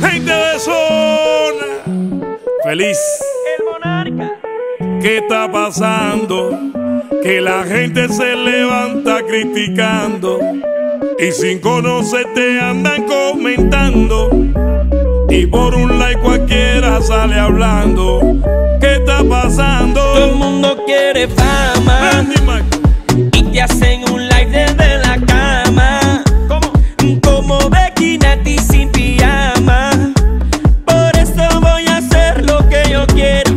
Gente de zona. Feliz. El monarca. ¿Qué está pasando? Que la gente se levanta criticando y sin conocerte andan comentando. Y por un like cualquiera sale hablando. ¿Qué está pasando? Todo el mundo quiere fama Mac. y te hacen un live desde la cama. ¿Cómo? Como Becky Nati yo quiero,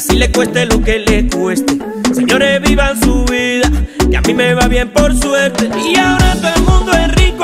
así le cueste lo que le cueste. Señores, vivan su vida, y a mí me va bien por suerte. Y ahora todo el mundo es rico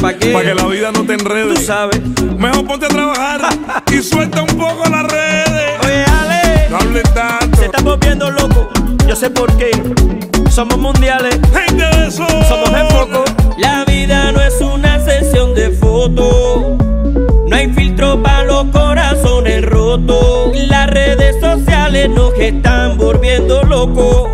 ¿para que la vida no te Tú enrede. sabes. Mejor ponte a trabajar y suelta un poco las redes. Oye, Ale, No hables tanto. se está volviendo loco. Yo sé por qué. Somos mundiales. Gente de eso. Somos el foco. La vida no es una sesión de fotos. No hay filtro para los corazones rotos. Las redes sociales nos están volviendo locos.